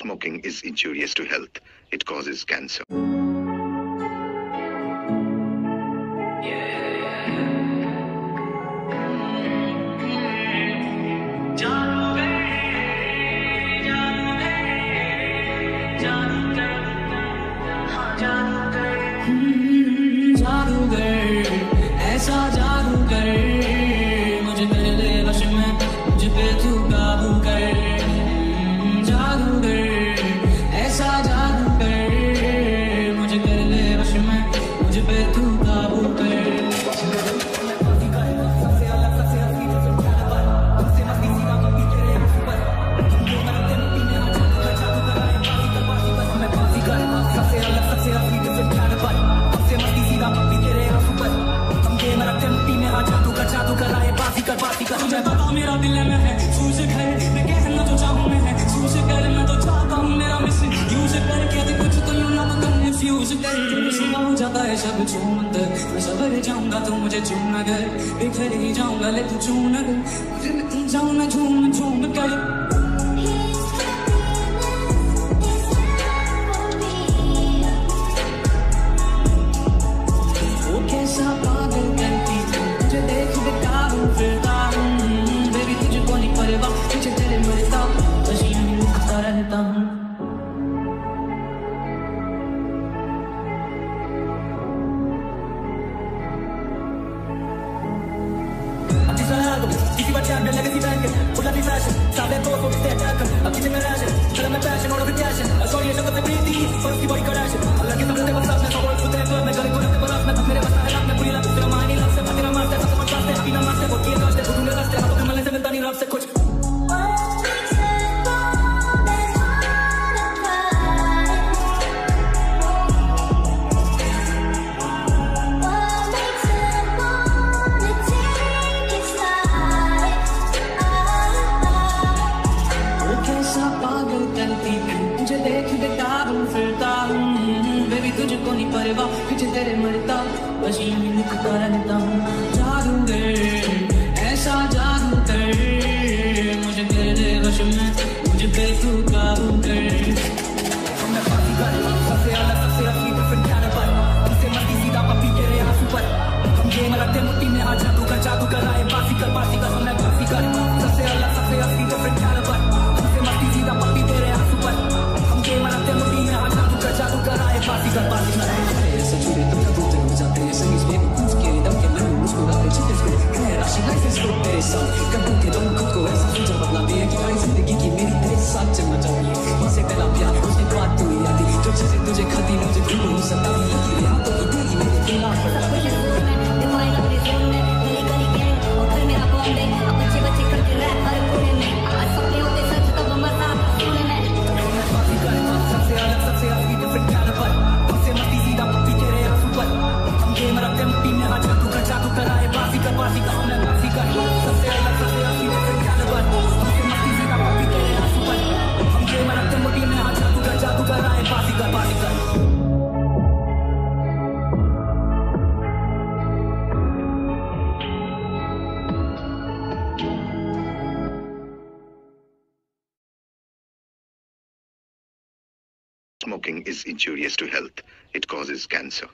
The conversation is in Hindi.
Smoking is injurious to health. It causes cancer. दिल में है सूझ घर मैं कहना तो चाहूँ मैं है सूझ कर मैं तो चाहता हूँ मेरा मिस यूज़ करके यदि कुछ तो यूँ ना तो कंफ्यूज कर। सुना हो जाता है शब्द झूम अंदर। मैं सबर जाऊँगा तो मुझे झूम अगर बिखर ही जाऊँगा ले तू झूम अगर फिर मैं तुम जाऊँ ना झूम झूम कर। If you want to मुझको नहीं परवा तेरे मरता पसीने निकता रहता हूँ। Sa smoking is injurious to health. It causes cancer.